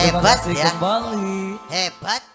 Hebat ya. Kembali. Hebat.